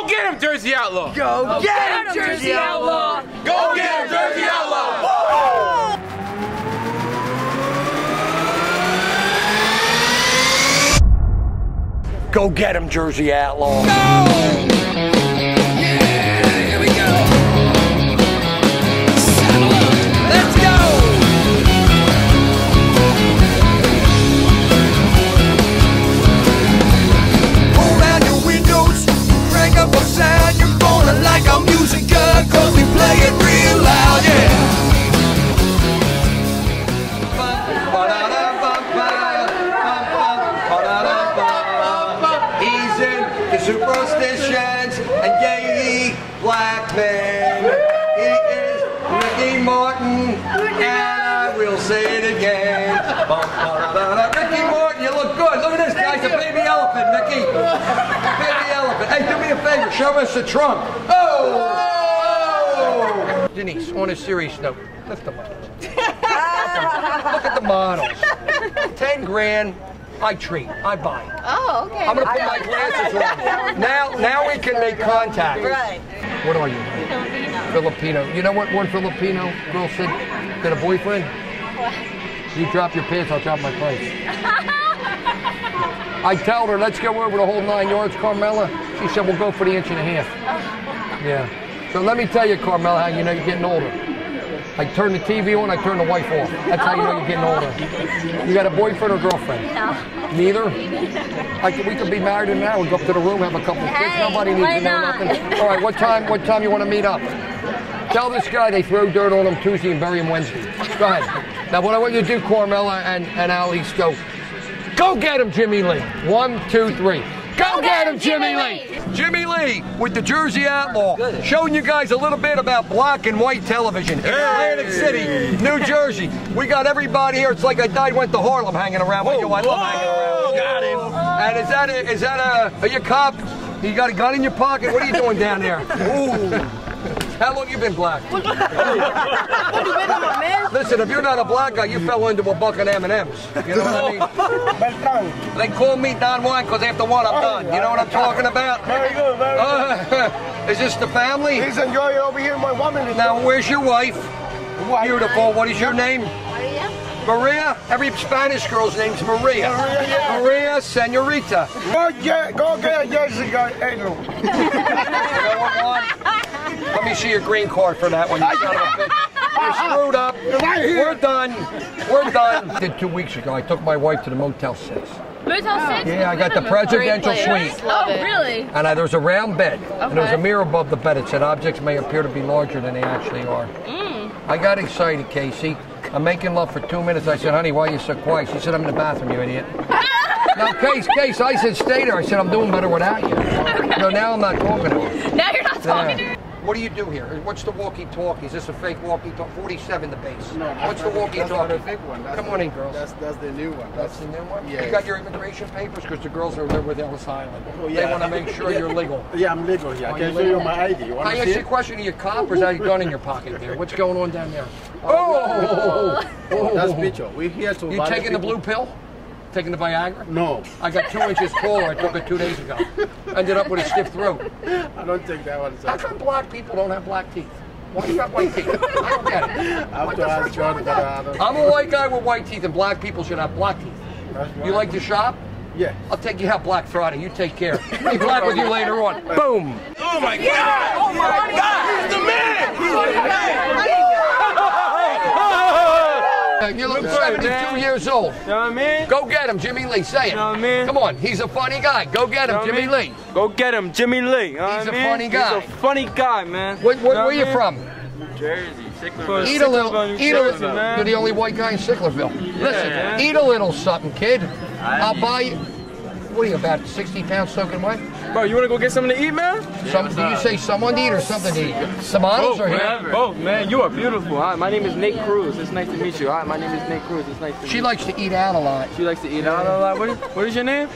Go get him, Jersey Outlaw. Go get him, Jersey Outlaw. Go get him, Jersey Outlaw. Go get him, Jersey Outlaw. Let's superstitions and gay black man. He is Ricky Martin, and I will say it again. Ricky Martin, you look good. Look at this guy, guy's a baby elephant, Mickey. Baby elephant. Hey, do me a favor, show us the trunk. Oh! oh. Denise, on a serious note, lift them up. Look at the models. Ten grand, I treat, I buy. Oh, okay. I'm gonna put my glasses on. Now, now we can make contact. Right. What are you? Filipino. Filipino. You know what one Filipino girl said to the boyfriend? What? You drop your pants, I'll drop my price. I told her, let's go over the whole nine yards, Carmela. She said, we'll go for the inch and a half. Yeah. So let me tell you, Carmela, how you know you're getting older. I turn the TV on, I turn the wife off. That's how you know you're getting older. You got a boyfriend or girlfriend? No. Neither? I could, we could be married in an hour. Go up to the room, have a couple of kids. Hey, Nobody needs to know not? nothing. All right, what time? What time you want to meet up? Tell this guy they throw dirt on him Tuesday and bury him Wednesday. Go ahead. Now, what I want you to do, Carmela and, and Alice, go. Go get him, Jimmie Lee. One, two, three. Go, get him, Jimmie, Lee. Jimmie Lee with the Jersey Outlaw, showing you guys a little bit about black and white television in Atlantic City, New Jersey. We got everybody here. It's like I died, went to Harlem hanging around with you. I love hanging around. Got him. And is that a, is that a, are you a cop? You got a gun in your pocket? What are you doing down there? Ooh. How long you been black? Listen, if you're not a black guy, you fell into a bucket of M&Ms. You know what I mean? They call me Don Juan because after one I'm done. You know what I'm talking about? Very good, very good. Uh, is this the family? Please enjoy over here, my woman. Now, where's your wife? Wife. Beautiful. What is your name? Maria? Maria? Every Spanish girl's name's Maria. Maria, yeah. Maria Senorita. Go get, go get Jessica Angel. Go on. Let me see your green card for that one. You son of a bitch. You're screwed up. Right here. We're done. We're done. I Did two weeks ago. I took my wife to the Motel 6. Motel 6? Yeah, I got the presidential suite. Oh, really? And I, there was a round bed. And there was a mirror above the bed. It said objects may appear to be larger than they actually are. Mm. I got excited, Casey. I'm making love for two minutes. I said, honey, why are you so quiet? She said, I'm in the bathroom, you idiot. now, Case, Case, I said, stay there. I said, I'm doing better without you. No, now I'm not talking to her. Now you're not talking to her. What do you do here? What's the walkie-talkie? Is this a fake walkie-talkie? 47 the base. No, What's the that's not- that's not walkie-talkie? a fake one. That's Come the- on in, girls. That's that's the new one. That's the new one? Yeah. You got your immigration papers? Because the girls are there with Ellis Island. Oh, They want to make sure you're legal. Yeah, I'm legal here. Are I can show you my ID. You want I to ask you a question, are you a cop or is that a gun in your pocket there? What's going on down there? Oh! oh! That's picture. We're here to. You taking the blue pill? Taking the Viagra? No, I got two inches taller. I took it two days ago. Ended up with a stiff throat. I don't think that one's. How Sir. come black people don't have black teeth? Why do you got white teeth? I don't get it. I have What to the ask fuck's wrong God, with but that? I don't. I'm a white guy with white teeth, and black people should have black teeth. That's You like to shop? Yeah. I'll take you out Black Friday. You take care. Be black with you later on. Boom. Oh my God! Oh my God! He's the man! He's the man! You look 72 years old. You know what I mean? Go get him, Jimmie Lee. Say it. You know what I mean? Come on. He's a funny guy. Go get him, You know Jimmie mean? Lee. Go get him, Jimmie Lee. You know He's what I a mean? funny guy. He's a funny guy, man. Where, where, You know where you what I from? mean? Jersey, For Eat a little. Eat a little. man. You're the only white guy in Sicklerville. Listen, man. eat a little something, kid. I'll buy you. What are you about 60 pounds soaking wet? Bro, you wanna go get something to eat, man? Some, do you say someone to eat or something to eat? Some models are here. man. Both, man. You are beautiful. All right, my name is Nate Cruz. It's nice to meet you. All right, my name is Nate Cruz. It's nice to meet She you. She likes to eat out a lot. She likes to eat out a lot. What is, what is your name?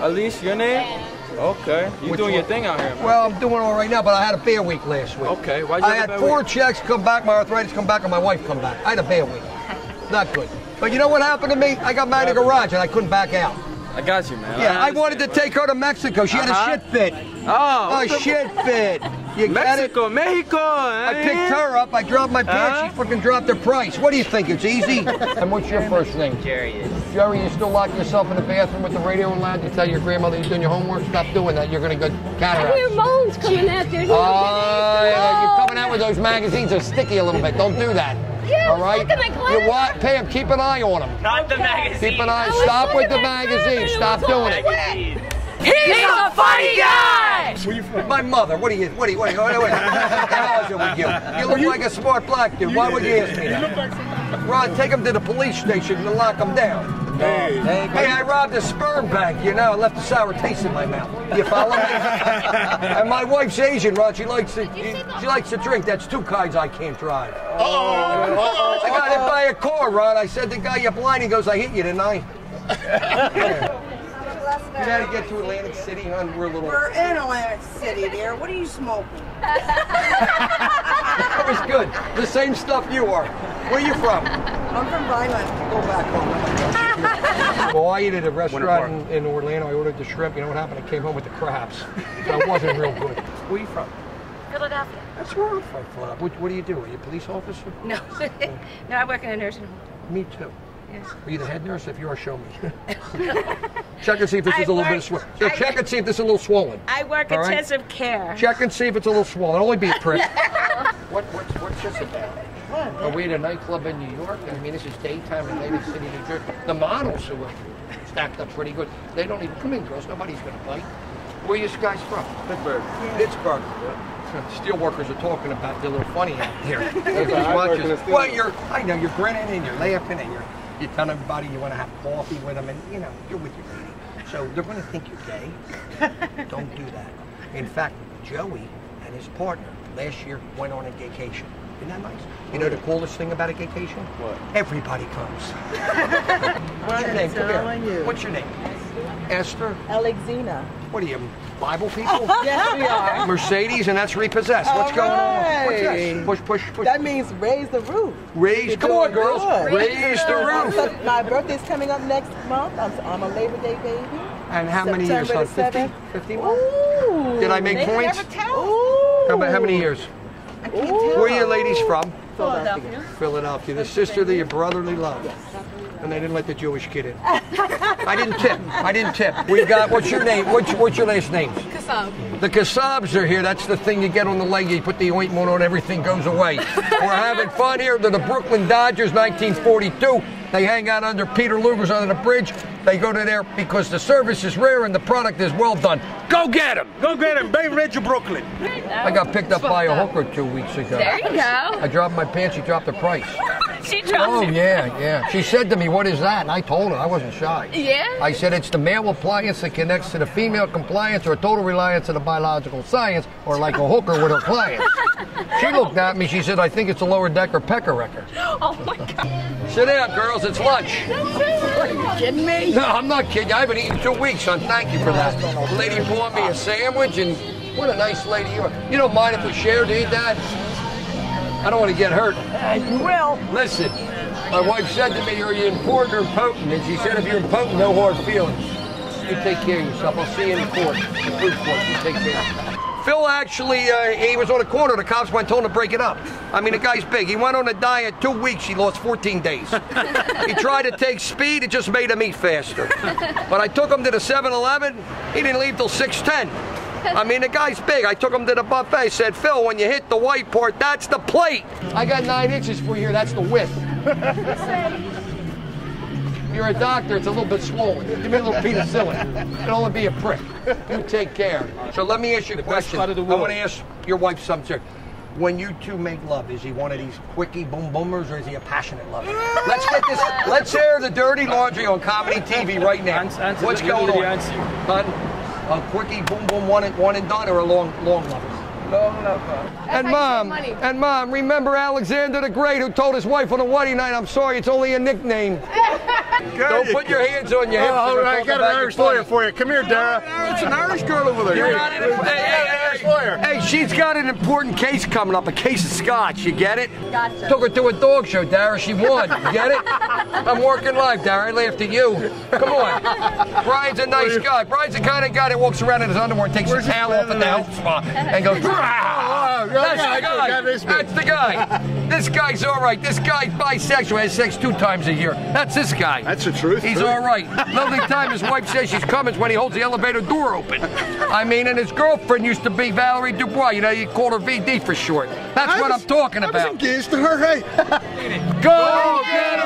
Elise. your name? Okay. You Which doing your thing out here, man. Well, I'm doing all right now, but I had a bear week last week. Okay, why'd you I have had a bad four week? checks come back, my arthritis come back, and my wife come back. I had a bear week. Not good. But you know what happened to me? I got married in the garage and I couldn't back out. I got you, man. Yeah, I wanted to take her to Mexico. She had a Uh-huh. shit fit. Oh, A shit fit. You got it? Mexico, Mexico. I picked her up. I dropped my pants. Uh-huh. She fucking dropped her price. What do you think? It's easy. and what's your first name? Jerry is. Jerry, you still lock yourself in the bathroom with the radio on loud to tell your grandmother you're doing your homework? Stop doing that. You're gonna get cataracts. I hear moans coming out there. Oh, yeah, you're coming out with those magazines. They're sticky a little bit. Don't do that. Yeah, All right. look at my glasses. You what? Pam, keep an eye on them. Not the magazine. Keep an eye. Stop with the magazine. Stop doing it. Magazine. He's a funny guy. Where you from? My mother. What are you? What are you? What are you? What are you? What are you with you? You look like a smart black dude. Why would you ask me that? Ron, take him to the police station and lock him down. Hey. Hey, I robbed a sperm bank, you know, I left a sour taste in my mouth. You follow me? and my wife's Asian, Ron. She likes to she likes to drink. That's two kinds I can't drive. Uh-oh. I got hit by a car, Ron. I said the guy you're blind. He goes, I hit you, didn't I? You had to get to Atlantic City, hon. We're a little. We're in Atlantic City, dear. What are you smoking? That was good. The same stuff you are. Where are you from? I'm from Vineland. Go back home. well, I ate at a restaurant in, in Orlando. I ordered the shrimp. You know what happened? I came home with the crabs. That wasn't real good. Where are you from? Philadelphia. That's where I'm from. Flop. What, what do you do? Are you a police officer? No. no, I work in a nursing home. Me too. Yes. Are you the head nurse? If you are, show me. check and see if this I is a little bit work- swollen. So I- check and see if this is a little swollen. I work All right. intensive care. Check and see if it's a little swollen. Only be a prick. what, what's, what's this about? Are we at a nightclub in New York? I mean, this is daytime in Atlantic City, New Jersey. The models who are stacked up pretty good. They don't even come in, girls. Nobody's going to bite. Where are you guys from? Pittsburgh. Pittsburgh. Steel workers are talking about they're a little funny out here. Those I work watches. in a steel well, you're, I know, you're grinning and you're laughing and you're, you're telling everybody you want to have coffee with them and, you know, you're with your lady. So they're going to think you're gay. Don't do that. In fact, Joey and his partner last year went on a vacation. Isn't that nice? You know the coolest thing about a vacation? What? Everybody comes. What's your name? Come here. What's your name? Esther. Alexina. What are you, Bible people? Yes, we are. Mercedes, and that's repossessed. What's All going on? What's right. this? Push, push, push. That means raise the roof. Raise. You're Come on, girls. good. Raise the roof. So my birthday's coming up next month. I'm, I'm a Labor Day baby. And how many years, son? 50? the 50 Ooh. Did I make They points? Never tell. Ooh. How, ma- how many years? I can't tell. Where are your ladies from? Philadelphia. Philadelphia. The sisterly of brotherly love. And they didn't let the Jewish kid in. I didn't tip. I didn't tip. We got, what's your name? What's, what's your last name? Kasab. The Kasabs are here. That's the thing you get on the leg. You put the ointment on, everything goes away. We're having fun here. They're the Brooklyn Dodgers, 1942. They hang out under Peter Luger's under the bridge. They go to there because the service is rare and the product is well done. Go get them! Go get him, Bay Ridge, Brooklyn. I got picked up by a hooker two weeks ago. There you go. I dropped my pants. She dropped the price. She dropped Oh it. yeah, yeah. She said to me, "What is that?" And I told her I wasn't shy. Yeah? I said it's the male appliance that connects to the female compliance or total reliance on the biological science, or like a hooker with her clients. She looked at me. She said, "I think it's a lower decker pecker wrecker." Oh my god. Sit down, girls. It's lunch. Are you kidding me? No, I'm not kidding. I haven't eaten two weeks, son. Thank you for that. The lady bought me a sandwich, and what a nice lady you are. You don't mind if we share, do you, Dad? I don't want to get hurt. You will. Listen, my wife said to me, are you important or potent? And she said, if you're impotent, no hard feelings. You take care of yourself. I'll see you in court, the proof court. You take care. Phil actually, uh, he was on a corner. The cops went told him to break it up. I mean, the guy's big. He went on a diet two weeks. He lost 14 days. he tried to take speed. It just made him eat faster. But I took him to the 7-Eleven. He didn't leave till 6:10. I mean, the guy's big. I took him to the buffet. Said, Phil, when you hit the white part, that's the plate. I got nine inches for you. here. That's the width. You're a doctor. It's a little bit swollen. Give me a little penicillin. It'll only be a prick. You take care. So let me ask you a question. part of the I want to ask your wife something. When you two make love, is he one of these quickie boom boomers or is he a passionate lover? Let's get this. Let's air the dirty laundry on comedy TV right now. Answer- answer What's the- going give me on? A quickie boom boom one and one and done or a long long lover? Long lover. And mom, and mom, remember Alexander the Great who told his wife on a wedding night, "I'm sorry, it's only a nickname." Don't put your hands on your hips. Oh, all and right, I talk got an Irish lawyer for you. Come here, Dara. It's an Irish girl over there. You're not in a, hey, hey, hey, lawyer. Hey, she's got an important case coming up, a case of scotch. You get it? Gotcha. Took her to a dog show, Dara. She won. You get it? I'm working live, Dara. I laughed at you. Come on. Brian's a nice guy. Brian's the kind of guy that walks around in his underwear and takes his towel off at the health spa and goes, "Rah!" Yeah, That's yeah, the guy. that is the guy. This guy's all right. This guy's bisexual. Has sex two times a year. That's this guy. That's the truth. He's all right. Lovely time his wife says she's coming is when he holds the elevator door open. I mean, and his girlfriend used to be Valerie Dubois. You know, you called her VD for short. That's I what was- I'm talking about. I was engaged to her. Hey, Go get him, Jersey Outlaw. Boom! Let's go! Let's go!